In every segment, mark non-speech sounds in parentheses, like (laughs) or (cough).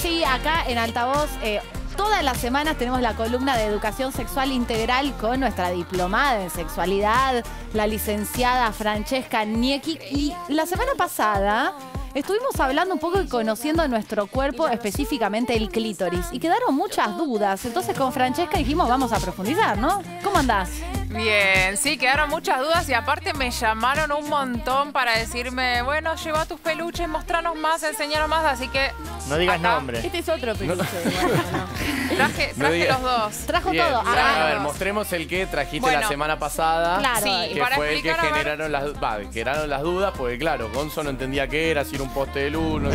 Sí, acá en Altavoz, eh, todas las semanas tenemos la columna de educación sexual integral con nuestra diplomada en sexualidad, la licenciada Francesca Niecki. Y la semana pasada estuvimos hablando un poco y conociendo nuestro cuerpo, específicamente el clítoris. Y quedaron muchas dudas. Entonces con Francesca dijimos, vamos a profundizar, ¿no? ¿Cómo andás? Bien, sí, quedaron muchas dudas y aparte me llamaron un montón para decirme, bueno, lleva tus peluches, mostranos más, enseñanos más, así que... No digas acá nombre. Este es otro peluche. ¿no? Traje, (laughs) No (laughs) traje los dos. Trajo Bien, todo. ya, Ah, a ver, mostremos el que trajiste Bueno. la semana pasada. Claro. Sí, Que para fue el que explicar, a ver. generaron las, va, generaron las dudas, porque claro, Gonzo no entendía qué era, si era un poste de luz. no-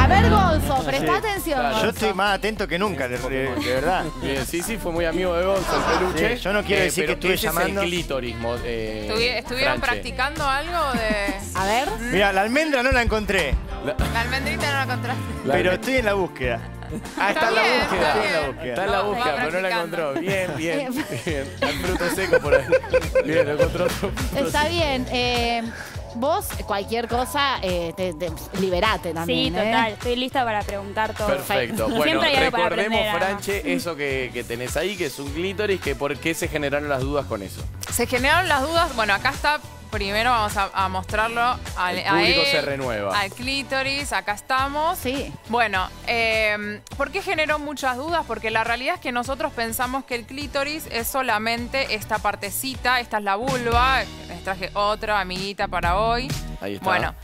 A ver, Gonzo, presta Sí. atención. Claro. Yo Gonzo. estoy más atento que nunca, de, de- de verdad. Bien, sí, sí, fue muy amigo de Gonzo el peluche. Sí, yo no quiero decir pero que estuve ese llamando. Es el clítoris, mo- eh, Estuvi- ¿Estuvieron Franche. practicando algo de...? A ver. Mira, la almendra no la encontré, La almendrita no la encontraste. La- pero estoy en la búsqueda. Ah, está en la bien, búsqueda. está en la búsqueda. Está en la No, búsqueda, pero no la encontró. Bien, bien, bien. Hay fruto seco por ahí. Bien, lo encontró Está bien. eh, vos, cualquier cosa, eh, te, te- liberate Sí, también. ¿eh? total. Estoy lista para preguntar todo. Perfecto. Bueno, Siempre hay algo para recordemos. Franche, eso que, que tenés ahí, que es un clítoris, que por qué se generaron las dudas con eso. Se generaron las dudas. Bueno, acá está. Primero vamos a, a mostrarlo al, El a público él, se renueva. Al clítoris, acá estamos. Sí. Bueno, eh, ¿por qué generó muchas dudas? Porque la realidad es que nosotros pensamos que el clítoris es solamente esta partecita, esta es la vulva. Les traje otra amiguita para hoy. Ahí está. Bueno,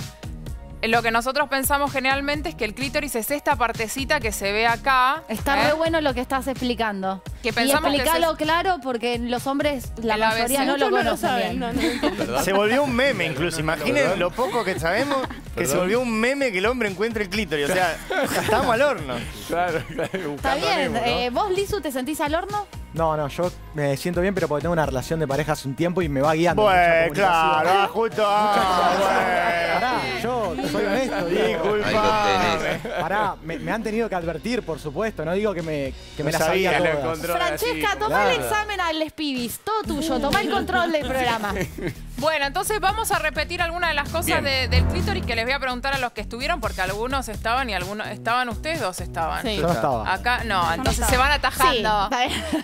lo que nosotros pensamos generalmente es que el clítoris es esta partecita que se ve acá. Está ¿eh? re bueno lo que estás explicando. Que y que explícalo se- claro porque los hombres, la El mayoría no lo conocen saben, bien. no, no entiendo. (laughs) ¿Verdad? Se volvió un meme incluso. Imaginen lo poco que sabemos que se volvió un meme que el hombre encuentre el clítoris. O sea, (laughs) estamos al horno. Claro, claro. Está bien. Eh, ¿Vos, Lizu, te sentís al horno? No, no, yo me siento bien, pero porque tengo una relación de pareja hace un tiempo y me va guiando. Bueno, claro, ah, justo. Ah, Pará, yo soy honesto. Disculpame. Pará, me, me han tenido que advertir, por supuesto. No digo que me, que me No la sabía sabía, Francesca, toma el examen al Spibis. Todo tuyo. Toma el control del programa. (laughs) Bueno, entonces vamos a repetir algunas de las cosas de- del clítoris que les voy a preguntar a los que estuvieron, porque algunos estaban y algunos estaban ustedes dos estaban. Sí. Yo no estaba. Acá no, entonces se van atajando.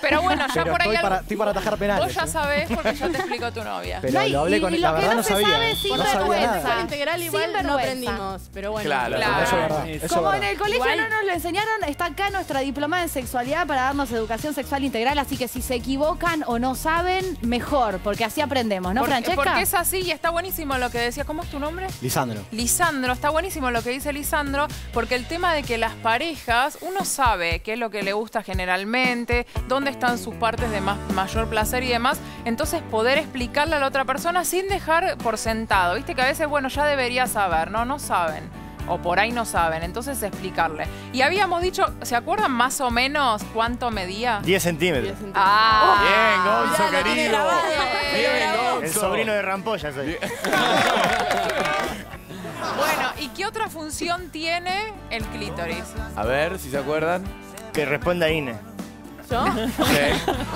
Pero bueno, ya Pero por ahí estoy, algo- para, estoy para atajar penales. vos ya ¿eh? sabés porque ya te explicó tu novia. Pero No, y- lo hablé y con lo La que verdad no no se sabía. sabe ¿eh? sin no vergüenza. integral Sin igual no vergüenza. aprendimos, pero bueno. Claro, Claro. Eso es verdad. Eso es Como verdad. en el colegio Igual- no nos lo enseñaron, está acá nuestra diplomada en sexualidad para darnos educación sexual integral, así que si se equivocan o no saben, mejor, porque así aprendemos, ¿no, Francesca? Porque es así y está buenísimo lo que decía. ¿Cómo es tu nombre? Lisandro. Lisandro, está buenísimo lo que dice Lisandro, porque el tema de que las parejas, uno sabe qué es lo que le gusta generalmente, dónde están sus partes de más, mayor placer y demás, entonces poder explicarle a la otra persona sin dejar por sentado. Viste que a veces, bueno, ya debería saber, ¿no? No saben. O por ahí no saben, entonces explicarle. Y habíamos dicho, ¿se acuerdan más o menos cuánto medía? 10 centímetros. Diez centímetros. Ah, Bien, Gonzo, tiene querido. Bien, Gonzo. El sobrino de Rampolla soy. (laughs) Bueno, ¿y qué otra función tiene el clítoris? A ver si se acuerdan. Que responda Ine. ¿Yo? Sí.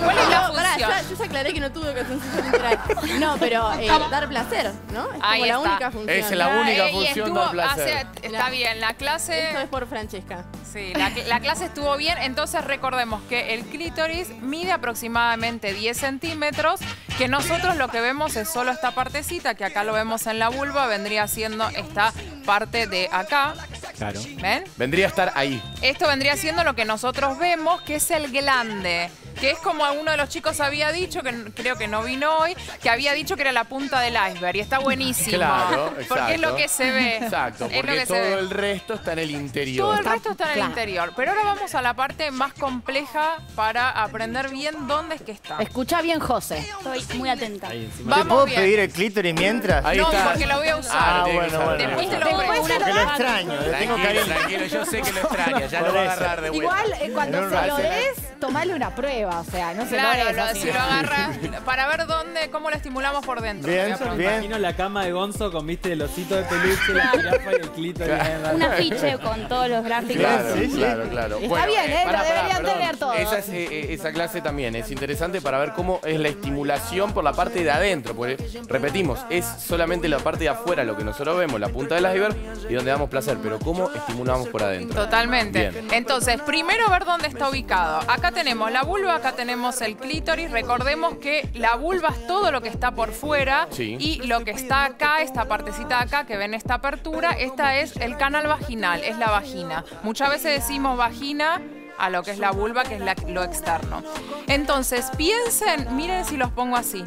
¿Cuál es la No, pará, función? ya- yo ya aclaré que no tuve educación sexual integral. No, pero eh, dar placer, ¿no? Es como Ahí la está. única función. Es la única Ah, y función estuvo- del placer. hace- está bien, la clase. Esto es por Francesca. Sí, la, la clase estuvo bien. Entonces recordemos que el clítoris mide aproximadamente 10 centímetros. Que nosotros lo que vemos es solo esta partecita, que acá lo vemos en la vulva, vendría siendo esta parte de acá. Claro. ¿Ven? Vendría a estar ahí. Esto vendría siendo lo que nosotros vemos, que es el glande. Que es como alguno de los chicos había dicho, que creo que no vino hoy, que había dicho que era la punta del iceberg. Y está buenísimo. Claro, exacto. Porque es lo que se ve. Exacto, Es lo porque que se ve. todo el resto está en el interior. Todo el resto está en el interior. Pero ahora vamos a la parte más compleja para aprender bien dónde es que está. Escucha bien, José. Estoy muy atenta. ¿Te Vamos puedo bien. pedir el clítoris mientras? Ahí no, está. porque lo voy a usar. Ah, bueno, bueno. Después te lo voy a usar. lo extraño, tengo Tranquilo, cariño. tranquilo, yo sé que lo extraña, ya lo va a agarrar de vuelta. Igual, eh, cuando se lo des, tomale una prueba. o sea, no se Claro, lo es lo- así. si lo agarra (laughs) para ver dónde, cómo lo estimulamos por dentro. Bien, bien. Imagino la cama de Gonzo con, viste, el osito de peluche, la jirafa y el clítoris. Un afiche con todos los gráficos. Claro, Sí, sí. claro, claro. Está bien, ¿eh? Lo deberían tener todos. Esa, es, eh, eh, esa clase también es interesante para ver cómo es la estimulación por la parte de adentro. Porque, repetimos, es solamente la parte de afuera lo que nosotros vemos, la punta del iceberg y donde damos placer. Pero cómo estimulamos por adentro. Totalmente. Bien. Entonces, primero ver dónde está ubicado. Acá tenemos la vulva, acá tenemos el clítoris. Recordemos que la vulva es todo lo que está por fuera Sí. y lo que está acá, esta partecita de acá que ven esta apertura, esta es el canal vaginal, es la vagina. Muchas veces decimos vagina a lo que es la vulva, que es la- lo externo. Entonces, piensen, miren si los pongo así.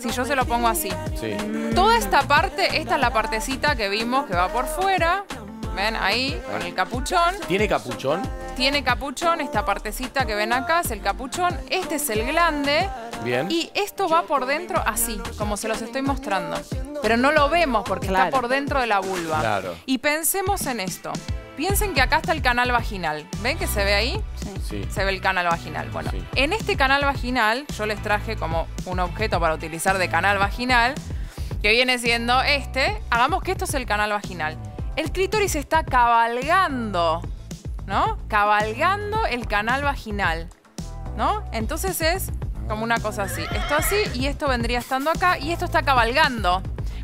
Si yo se lo pongo así. Sí. Toda esta parte, esta es la partecita que vimos que va por fuera. ¿Ven? Ahí, con el capuchón. ¿Tiene capuchón? Tiene capuchón, esta partecita que ven acá es el capuchón. Este es el glande. Bien. Y esto va por dentro así, como se los estoy mostrando. Pero no lo vemos porque Claro. está por dentro de la vulva. Claro. Y pensemos en esto. Piensen que acá está el canal vaginal. ¿Ven que se ve ahí? Sí. se ve el canal vaginal. Bueno, Sí. en este canal vaginal yo les traje como un objeto para utilizar de canal vaginal, que viene siendo este. Hagamos que esto es el canal vaginal. El clítoris está cabalgando, ¿no? Cabalgando el canal vaginal, ¿no? Entonces es como una cosa así. Esto así y esto vendría estando acá y esto está cabalgando.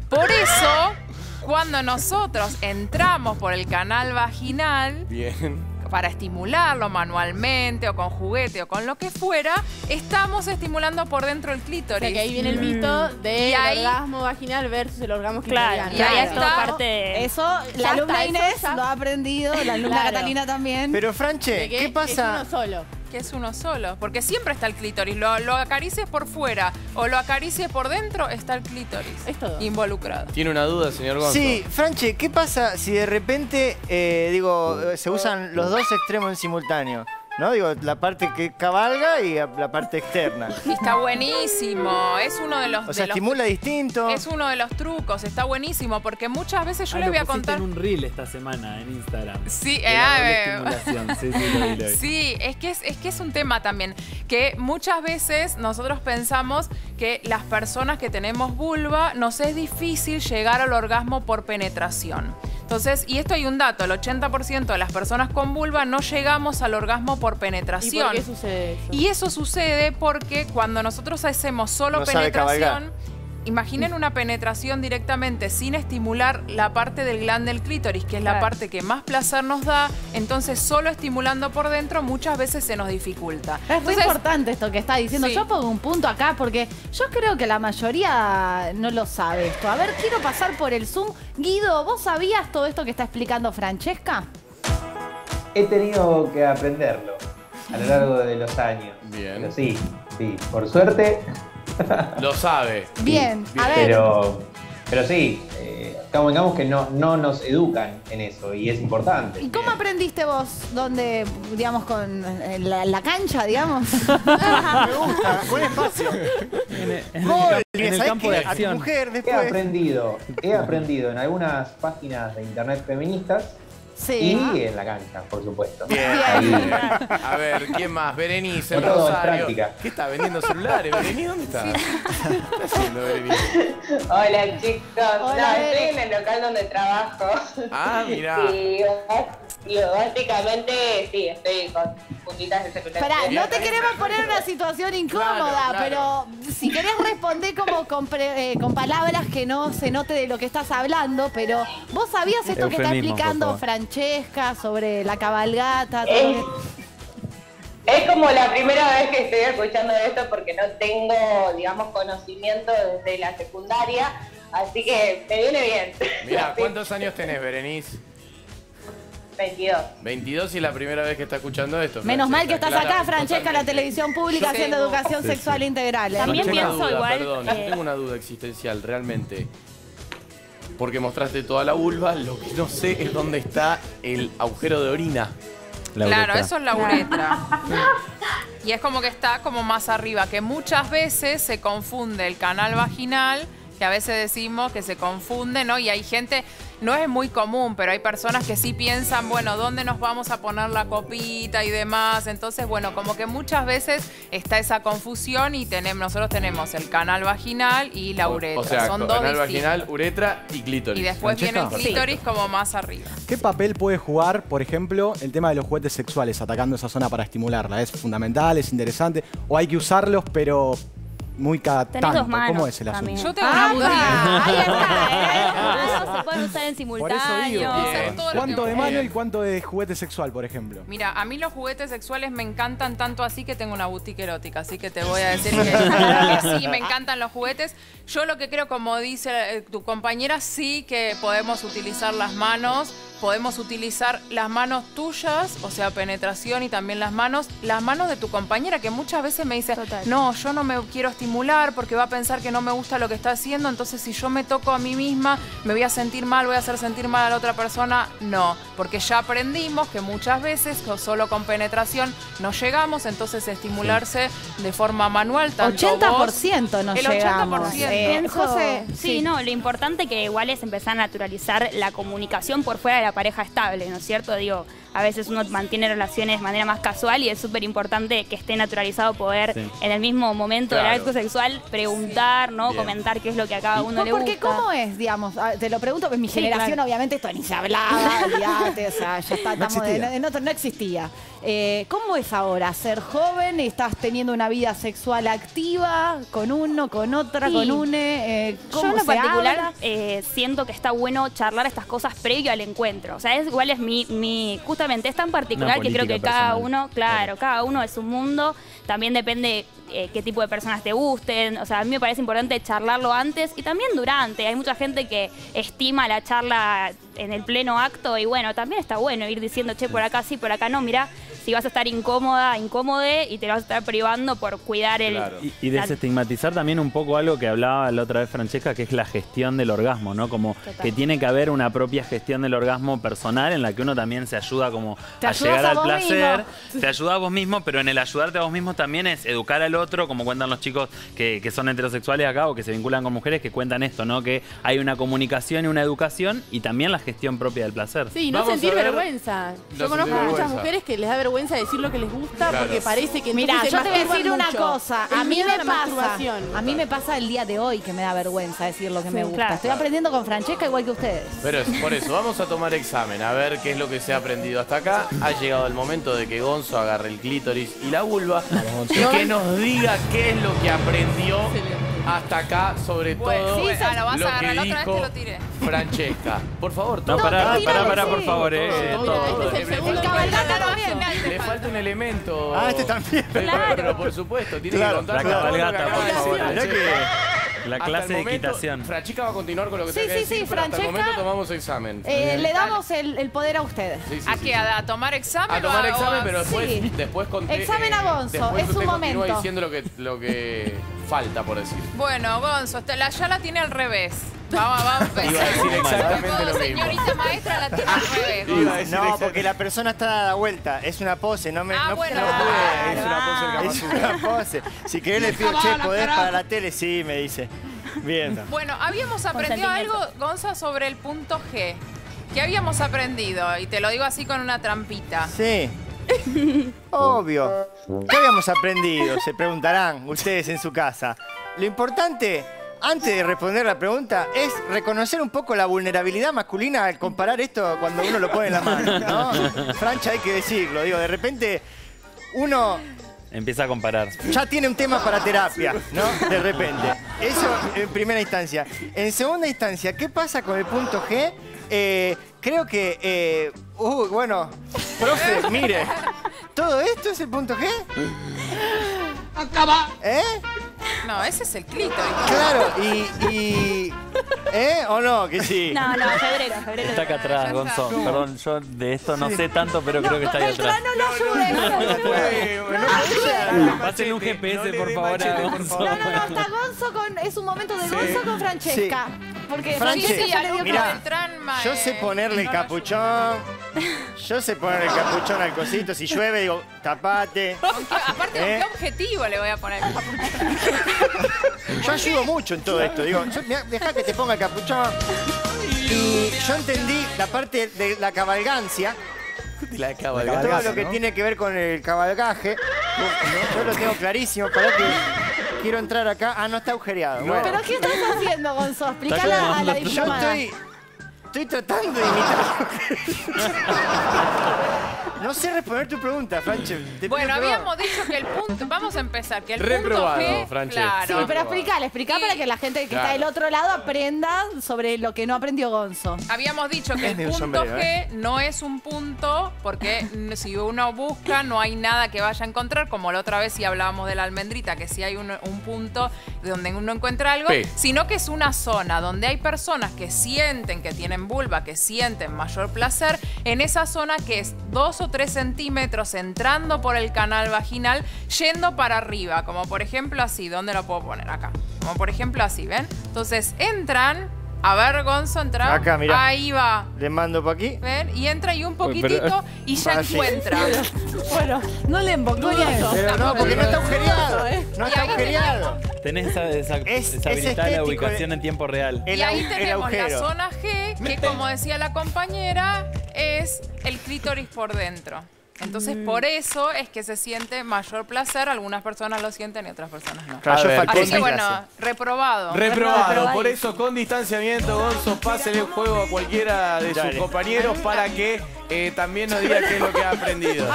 Por eso, cuando nosotros entramos por el canal vaginal, Bien. Para estimularlo manualmente o con juguete o con lo que fuera, estamos estimulando por dentro el O clítoris. sea que ahí viene el mito Y del ahí- orgasmo vaginal versus el orgasmo Claro, clitoriano. y ahí ya está. parte de... Eso, la alumna Inés ya- lo ha aprendido, la alumna Claro. Catalina también. Pero De Franche, ¿qué Es pasa? uno solo. Que es uno solo, porque siempre está el clítoris. Lo, lo acaricies por fuera o lo acaricies por dentro, está el clítoris Es todo. involucrado. ¿Tiene una duda, señor Gonzo? Sí, Franche, ¿qué pasa si de repente, eh, digo, eh, se usan los dos extremos en simultáneo? ¿No? Digo, la parte que cabalga y la parte externa. Está buenísimo. Es uno de los. O de sea, los- estimula distinto. es uno de los trucos, está buenísimo, porque muchas veces yo Ah, le voy a contar. en un reel esta semana en Instagram. Sí, la eh, estimulación. Sí, sí, lo vi, lo vi. (laughs) Sí, es que es, es que es un tema también, que muchas veces nosotros pensamos que las personas que tenemos vulva nos es difícil llegar al orgasmo por penetración. Entonces, y esto hay un dato, el 80% de las personas con vulva no llegamos al orgasmo por ¿Y penetración. por qué sucede eso? Y eso sucede porque cuando nosotros hacemos solo No penetración. Imaginen una penetración directamente sin estimular la parte del glande del clítoris, que es la parte que más placer nos da, entonces solo estimulando por dentro muchas veces se nos dificulta. Es muy importante esto que está diciendo. Sí. Yo pongo un punto acá porque yo creo que la mayoría no lo sabe esto. A ver, quiero pasar por el Zoom. Guido, ¿vos sabías todo esto que está explicando Francesca? He tenido que aprenderlo a lo largo de los años. Bien. Pero sí, sí, por suerte. (laughs) Lo sabe. Bien, a ver. Pero, pero sí, eh, digamos que no, no nos educan en eso y es importante. ¿Y cómo aprendiste vos? ¿Dónde, digamos, con en la, la cancha, digamos? (laughs) Me gusta, buen espacio. En el, en el Gol, camp- en el ¿sabés campo de acción. mujer He aprendido, he aprendido en algunas páginas de internet feministas Sí. y en la cancha, por supuesto. Bien. Ahí. A ver, ¿quién más? Berenice, el todo, es Rosario. práctica. ¿Qué está vendiendo celulares? ¿Berenice dónde está? ¿Qué está haciendo Berenice? Hola chicos, Hola, no, Bere. estoy en el local donde trabajo. Ah, mirá. Y, básicamente sí, estoy con puntitas de celular. Pará, no te queremos poner en una situación incómoda, Claro, claro. pero si querés responder como con, pre- eh, con palabras que no se note de lo que estás hablando, pero vos sabías esto que está Eufemismo, explicando. Francesca sobre la cabalgata. todo Es como la primera vez que estoy escuchando esto porque no tengo, digamos, conocimiento desde la secundaria, así que me viene bien. Mirá, (laughs) ¿cuántos años tenés, Berenice? 22. 22 y la primera vez que está escuchando esto. Menos mal que estás Clara, acá, Francesca, la totalmente. televisión pública haciendo tengo- educación Sí, sexual sí. integral. ¿eh? También pienso duda, igual, Perdón, yo eh, tengo una duda existencial, realmente. Porque mostraste toda la vulva, lo que no sé es dónde está el agujero de orina. La Claro, uretra. eso es la uretra. y es como que está como más arriba, que muchas veces se confunde el canal vaginal, que a veces decimos que se confunde, ¿no? Y hay gente, no es muy común, pero hay personas que sí piensan, bueno, ¿dónde nos vamos a poner la copita y demás? Entonces, bueno, como que muchas veces está esa confusión y tenemos, nosotros tenemos el canal vaginal y la uretra. O sea, Son dos canal vaginal, uretra y clítoris. Y después viene el clítoris como más arriba. ¿Qué papel puede jugar, por ejemplo, el tema de los juguetes sexuales atacando esa zona para estimularla? ¿Es fundamental? ¿Es interesante? ¿O hay que usarlos, pero muy cada Tenés tanto? dos manos ¿Cómo es el asunto? también. Yo tengo una boutique. Ahí está, (laughs) ¿eh? se pueden usar en Por eso digo, simultáneo. Bien. ¿cuánto de mano y cuánto de juguete sexual, por ejemplo? Mira, a mí los juguetes sexuales me encantan tanto así que tengo una boutique erótica, así que te voy a decir que, que sí, me encantan los juguetes. Yo lo que creo, como dice eh, tu compañera, sí que podemos utilizar las manos, podemos utilizar las manos tuyas, o sea, penetración y también las manos, las manos de tu compañera, que muchas veces me dice, Total. no, yo no me quiero estimular porque va a pensar que no me gusta lo que está haciendo, entonces si yo me toco a mí misma, me voy a sentir mal, voy a hacer sentir mal a la otra persona. No, porque ya aprendimos que muchas veces solo con penetración no llegamos, entonces estimularse de forma manual, tanto vos- 80% nos el llegamos. 80%. Eh, Pienso- José, sí, no, lo importante que igual es empezar a naturalizar la comunicación por fuera de la pareja estable, ¿no es cierto? Digo, a veces uno mantiene relaciones de manera más casual y es súper importante que esté naturalizado poder Sí. en el mismo momento del Claro. acto sexual preguntar, ¿no? Bien. Comentar qué es lo que a cada ¿Y uno le porque gusta. cómo es, digamos? Ah, Te lo pregunto, porque en mi Sí, generación claro. obviamente esto ni se hablaba, (laughs) olvídate, o sea, ya está, No estamos en, existía. en otro, no existía. Eh, ¿Cómo es ahora ser joven? ¿Estás teniendo una vida sexual activa con uno, con otra, Sí. con une? Eh, Yo ¿Cómo en lo se particular eh, siento que está bueno charlar estas cosas previo al encuentro. O sea, es igual es mi, mi justamente es tan particular Una que creo que cada uno, claro, cada uno es un mundo. También depende eh, qué tipo de personas te gusten. O sea, a mí me parece importante charlarlo antes y también durante. Hay mucha gente que estima la charla en el pleno acto y bueno, también está bueno ir diciendo, che, por acá sí, por acá no. Mirá, si vas a estar incómoda, incómode y te vas a estar privando por cuidar el... Claro. Y, y desestigmatizar también un poco algo que hablaba la otra vez Francesca, que es la gestión del orgasmo, ¿no? Como Total. que tiene que haber una propia gestión del orgasmo personal en la que uno también se ayuda como Te a llegar a al placer. mismo. Te ayuda a vos mismo, pero en el ayudarte a vos mismo también es educar al otro, como cuentan los chicos que, que son heterosexuales acá o que se vinculan con mujeres, que cuentan esto, ¿no? Que hay una comunicación y una educación y también la gestión propia del placer. Sí, no Vamos sentir vergüenza. No Yo conozco sentir muchas mujeres que les da vergüenza decir lo que les gusta Claro. porque parece que Mira, yo te voy a decir una mucho. cosa. A mí me pasa. A mí me pasa el día de hoy que me da vergüenza decir lo que me gusta. claro. Estoy aprendiendo con Francesca igual que ustedes. Pero es por eso, vamos a tomar examen, a ver qué es lo que se ha aprendido hasta acá. Ha llegado el momento de que Gonzo agarre el clítoris y la vulva y que nos diga qué es lo que aprendió hasta acá, sobre Bueno, todo sí, lo vas a lo que la otra vez dijo te lo tiré. Francesca. Por favor, No, todo. pará, no, tíralo, pará, pará, por favor, eh. Todo, todo. todo. Este es el Le- segundo le- cabalgata que- también. Le falta un elemento. Ah, este también. (laughs) Pero, Claro. pero por supuesto, tiene Claro, que contar la que cabalgata, por favor. Francesca. La Hasta clase de equitación. Francesca va a continuar con lo que Sí, tenga que sí, sí, decir, pero hasta el Francesca. momento tomamos examen. Eh, le damos el, el poder a ustedes. Sí, sí, ¿A sí, qué? sí. ¿A, a tomar examen? A o tomar o examen, pero después, Sí. después conté, Examen a Gonzo, después es su momento. diciendo lo que, lo que (laughs) falta por decir. Bueno, Gonzo, ya la tiene al revés. Vamos, vamos empezar. Iba a decir exactamente lo mismo. Señorita maestra la tiene No, porque la persona está dada vuelta. Es una pose, no me. Ah, no, bueno, no. Es una pose Es una pose. Si querés le pido, che, ¿podés para la tele? Sí, me dice. Bien. Bueno, habíamos aprendido algo. Gonza, sobre el punto G. ¿Qué habíamos aprendido? Y te lo digo así con una trampita. Sí. (laughs) Obvio. ¿Qué habíamos aprendido? Se preguntarán ustedes en su casa. Lo importante, antes de responder la pregunta, es reconocer un poco la vulnerabilidad masculina al comparar esto cuando uno lo pone en la mano, ¿no? (laughs) Francha, hay que decirlo. Digo, de repente uno Empieza a comparar. ya tiene un tema para terapia, ¿no? De repente. Eso en primera instancia. En segunda instancia, ¿qué pasa con el punto G? Eh, creo que, eh, uh, bueno, profe, mire, ¿todo esto es el punto G? Acaba. ¿Eh? No, ese es el clítoris. Claro, y, y- ¿Eh? ¿O no? Que sí. No, no, febrero, febrero. Está acá atrás, Gonzo. Perdón, yo de esto no sé tanto, pero creo que está ahí atrás. No lo no lo ayudes. Pásenle un GPS, por favor, a Gonzo. No, no, no, está Gonzo con. Es un momento de Gonzo con Francesca. Porque Franche, Sí, el tranma, Yo eh, sé ponerle el no capuchón. Yo sé ponerle el capuchón al cosito. Si llueve, digo, tapate. ¿Con qué- aparte, ¿Eh? ¿con qué objetivo le voy a poner? Yo ayudo mucho en todo esto. Digo, dejá que te ponga el capuchón. Y yo entendí la parte de la cabalgancia, La todo cabalgaza, lo que ¿no? tiene que ver con el cabalgaje. Yo lo tengo clarísimo, para que quiero entrar acá. Ah, no está agujereado. Bueno. ¿Pero qué estás haciendo, Gonzo? Explícala a la Yo diplomada. estoy, estoy tratando de imitar. (laughs) no sé responder tu pregunta, Franche. Te Bueno, pido habíamos dicho que el punto, vamos a empezar, que el Reprobado, punto G, Franche. claro. Sí, pero explícale, explica para que la gente que está del otro lado aprenda sobre lo que no aprendió Gonzo. Habíamos dicho que el un punto sombrero, G no es un punto porque si uno busca no hay nada que vaya a encontrar, como la otra vez si hablábamos de la almendrita, que sí hay un, un punto de donde uno encuentra algo, P. sino que es una zona donde hay personas que sienten que tienen vulva, que sienten mayor placer, en esa zona que es dos o tres centímetros entrando por el canal vaginal, yendo para arriba, como por ejemplo así, ¿dónde lo puedo poner? Acá. Como por ejemplo así, ¿ven? Entonces entran, a ver, Gonzo, entra. Acá, mirá. Ahí va. Le mando para aquí. ¿Ven? Y entra y un Uy, pero- poquitito y ya (laughs) Así. encuentra. (laughs) Bueno, no le embocó ni eso. Pero no, porque no está agujereado. No Y está agujereado. Tenés esa, esa, Es- es deshabilitada la ubicación eh. en tiempo real. El y ahí tenemos la zona G, que como decía la compañera, es el clítoris por dentro. Entonces, por eso es que se siente mayor placer. Algunas personas lo sienten y otras personas no. Ver, Así que bueno, reprobado. Reprobado, por eso con distanciamiento, Gonzo, pásele el juego a cualquiera de sus compañeros para que eh, también nos diga qué es lo que ha aprendido.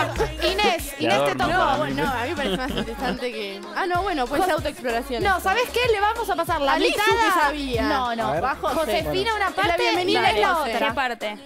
Inés, (laughs) Inés te tocó. No, a mí me parece más interesante que. Ah, no, bueno, puede ser autoexploración. No, ¿sabes qué? Le vamos a pasar la mitad. que sabía. No, no. Va Josefina una Es la parte y bienvenida de la José. otra. ¿Qué parte?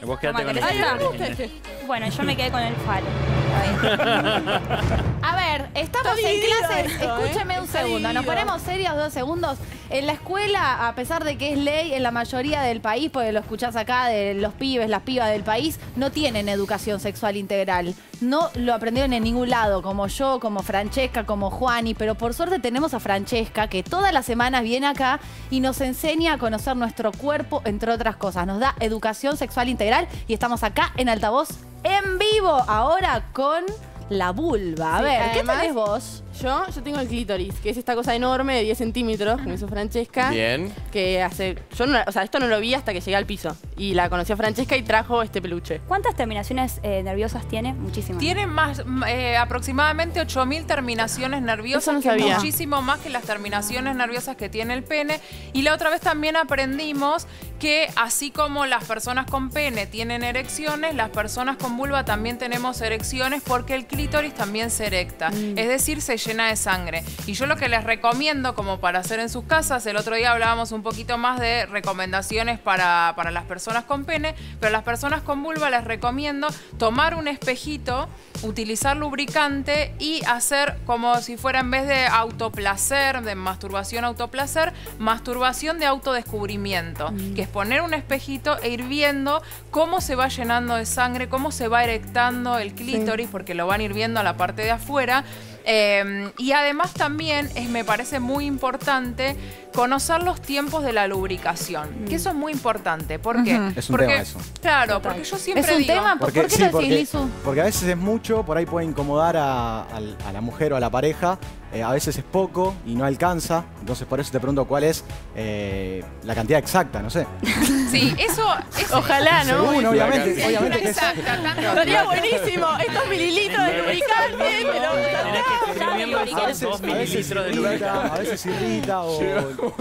Bueno, yo me quedé con el falo. (laughs) A ver, estamos Está en dividido clase. esto, ¿eh? Escúcheme un Está segundo. Nos ponemos serios dos segundos. En la escuela, a pesar de que es ley en la mayoría del país, porque lo escuchás acá de los pibes, las pibas del país, no tienen educación sexual integral. No lo aprendieron en ningún lado, como yo, como Francesca, como Juani. Pero por suerte tenemos a Francesca, que todas las semanas viene acá y nos enseña a conocer nuestro cuerpo, entre otras cosas. Nos da educación sexual integral y estamos acá en altavoz en vivo, ahora con la vulva. A Sí, ver, ¿qué además- tenés vos? Yo, yo tengo el clítoris, que es esta cosa enorme de 10 centímetros que me hizo Francesca. Bien. Que hace. Yo no, o sea, esto no lo vi hasta que llegué al piso. Y la conocí a Francesca y trajo este peluche. ¿Cuántas terminaciones eh, nerviosas tiene? Muchísimas. Tiene más, eh, aproximadamente 8.000 terminaciones nerviosas, Eso no que es sabía. muchísimo más que las terminaciones nerviosas que tiene el pene. Y la otra vez también aprendimos que así como las personas con pene tienen erecciones, las personas con vulva también tenemos erecciones porque el clítoris también se erecta. Mm. Es decir, se llena de sangre. Y yo lo que les recomiendo como para hacer en sus casas, el otro día hablábamos un poquito más de recomendaciones para, para las personas con pene, pero a las personas con vulva les recomiendo tomar un espejito, utilizar lubricante y hacer como si fuera en vez de autoplacer, de masturbación autoplacer, masturbación de autodescubrimiento, que es poner un espejito e ir viendo cómo se va llenando de sangre, cómo se va erectando el clítoris, porque lo van a ir viendo a la parte de afuera. Eh, y además también es, me parece muy importante conocer los tiempos de la lubricación, que eso es muy importante. ¿Por qué? Es un porque, tema eso. Claro, porque yo siempre ¿Es un digo... tema? ¿Por, por qué sí, lo decís, porque, porque a veces es mucho, por ahí puede incomodar a la mujer o a la pareja, eh, a veces es poco y no alcanza, entonces por eso te pregunto cuál es eh, la cantidad exacta, no sé. (laughs) Sí, eso... eso Ojalá, ¿no? Según, obviamente, Sí, obviamente que es- Exacta, tanto- (laughs) Estaría buenísimo. Estos (laughs) mililitros de lubricante, pero. escribirlo a veces, a veces irrita, lubricante. a veces irrita o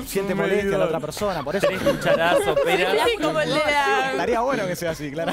siente molestia a la otra persona, por eso Tres cucharazos, peras. Estaría bueno que sea así, claro.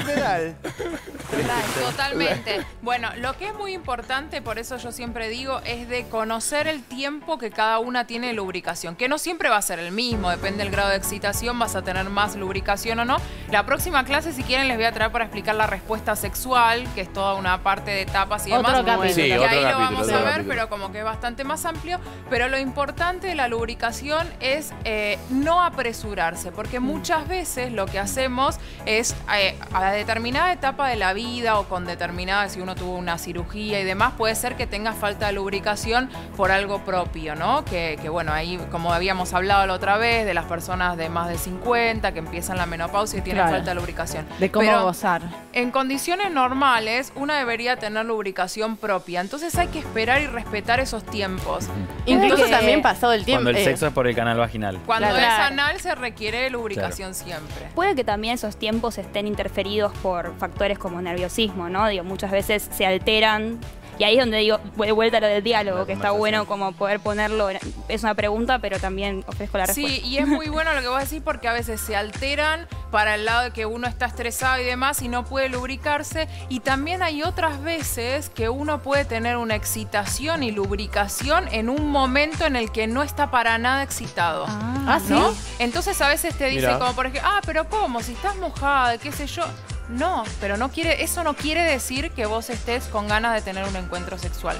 Totalmente. Bueno, lo que es muy importante, por eso yo siempre digo, es de conocer el tiempo que cada una tiene de lubricación, que no siempre va a ser el mismo, depende del grado de excitación, vas a tener más lubricación o no. La próxima clase, si quieren, les voy a traer para explicar la respuesta sexual, que es toda una parte de etapas y Otro demás. capítulo. Sí, y otro ahí lo vamos a ver, capítulo. pero como que es bastante más amplio. Pero lo importante de la lubricación es eh, no apresurarse, porque muchas veces lo que hacemos es eh, a determinada etapa de la vida o con determinada, si uno tuvo una cirugía y demás, puede ser que tenga falta de lubricación por algo propio, ¿no? Que, que, bueno, ahí como habíamos hablado la otra vez, de las personas de más de 50 que empiezan la menopausia y tienen Claro. falta de lubricación. De cómo Pero gozar. en condiciones normales, una debería tener lubricación propia. Entonces hay que esperar y respetar esos tiempos. Incluso que- también pasado el tiempo. Cuando el eh, sexo es por el canal vaginal. Cuando Claro. es anal se requiere lubricación siempre. Puede que también esos tiempos estén interferidos por factores como nerviosismo, ¿no? Digo, muchas veces se alteran. Y ahí es donde digo, de vuelta a lo del diálogo, La que está bueno como poder ponerlo. Es una pregunta, pero también ofrezco la respuesta. Sí, y es muy (laughs) bueno lo que vos decís porque a veces se alteran para el lado de que uno está estresado y demás y no puede lubricarse. Y también hay otras veces que uno puede tener una excitación y lubricación en un momento en el que no está para nada excitado. Ah, ¿sí? ¿no? Entonces a veces te dice Mira. como por ejemplo, ah, pero ¿cómo? Si estás mojada, qué sé yo. No, pero no quiere, eso no quiere decir que vos estés con ganas de tener un encuentro sexual.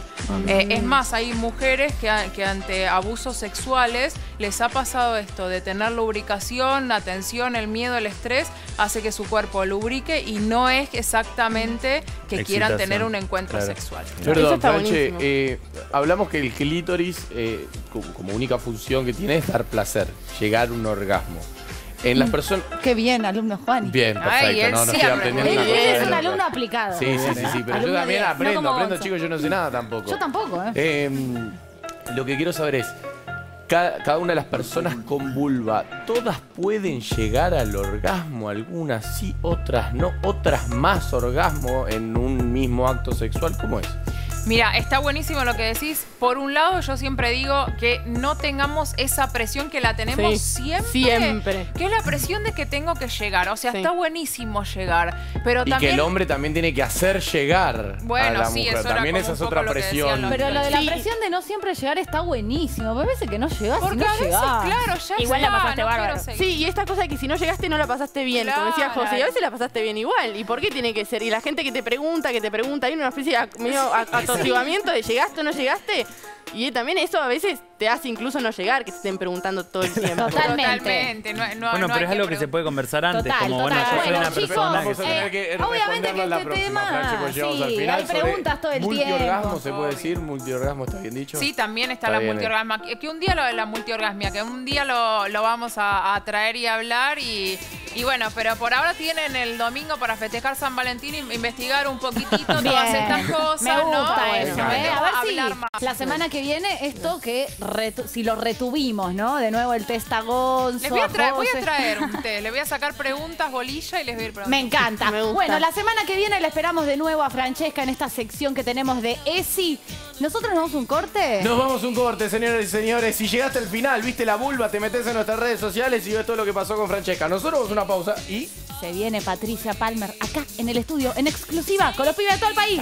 Eh, es más, hay mujeres que, ante abusos sexuales les ha pasado esto de tener lubricación, la tensión, el miedo, el estrés, hace que su cuerpo lubrique y no es exactamente que quieran tener un encuentro Claro. sexual. Eso Perdón, está Franche, eh, hablamos que el clítoris, eh, co- como única función que tiene, es dar placer, llegar a un orgasmo. En las personas. Qué bien, alumno Juan. Bien, Ay, perfecto. él no, no estoy aprendiendo Él, una él cosa es de un alumno aplicado. Sí, sí, sí, sí, pero yo también 10, aprendo, no aprendo, chicos, yo no sé nada tampoco. Yo tampoco, ¿eh? Eh, lo que quiero saber es, cada, cada una de las personas con vulva, ¿todas pueden llegar al orgasmo? Algunas sí, otras no, otras más orgasmo en un mismo acto sexual. ¿Cómo es? Mira, está buenísimo lo que decís. Por un lado, yo siempre digo que no tengamos esa presión que la tenemos Sí, siempre. siempre. Que es la presión de que tengo que llegar. O sea, Sí. está buenísimo llegar. Pero Y también. que el hombre también tiene que hacer llegar Bueno, a la sí, mujer. eso También esa es otra lo presión. Pero lo de la Sí. presión de no siempre llegar está buenísimo. Pero a veces que no llegás y Porque no a veces, llegás. claro, ya Igual la pasaste no bárbaro. Sí, y esta cosa de que si no llegaste no la pasaste bien, como decía Claro. José, y a veces la pasaste bien igual. ¿Y por qué tiene que ser? Y la gente que te pregunta, que te pregunta, hay una especie de medio (laughs) de llegaste o no llegaste. Y también eso a veces te hace incluso no llegar, que te estén preguntando todo el (laughs) tiempo. Totalmente. Totalmente. No, no- Bueno, no pero es algo que se puede conversar antes. Total, como bueno, yo soy Bueno, una chicos, persona que Eh, que obviamente que este tema- sí, al final. hay preguntas todo el multiorgasmo, tiempo. ¿se puede decir? ¿Multiorgasmo está bien dicho? Sí, también está, Está la multiorgasma. Que, que un día lo de la multiorgasmia, que un día lo, lo vamos a, a traer y hablar. Y, y bueno, pero por ahora tienen el domingo para festejar San Valentín y investigar un poquitito (laughs) todas estas cosas. Me gusta ¿no? eso, Bueno, ¿eh? A ver si más. la semana que viene esto que retu- si lo retuvimos, ¿no? De nuevo el test a Gonzo, Les voy a, traer, voy a traer un (laughs) les voy a sacar preguntas, bolilla y les voy a ir preguntando. Me encanta. Me gusta. Bueno, la semana que viene la esperamos de nuevo a Francesca en esta sección que tenemos de ESI. ¿Nosotros nos damos un corte? Nos vamos a un corte, señores y señores. Si llegaste al final, viste la vulva, te metes en nuestras redes sociales y ves todo lo que pasó con Francesca. Nosotros vamos a una pausa y Se viene Patricia Palmer acá en el estudio, en exclusiva, con los pibes de todo el país.